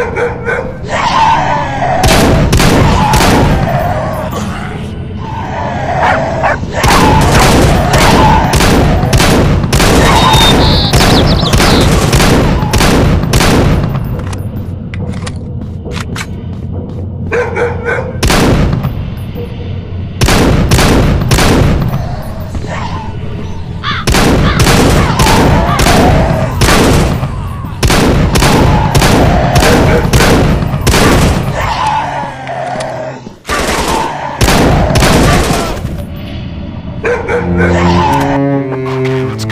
Ha ha ha! Okay, let's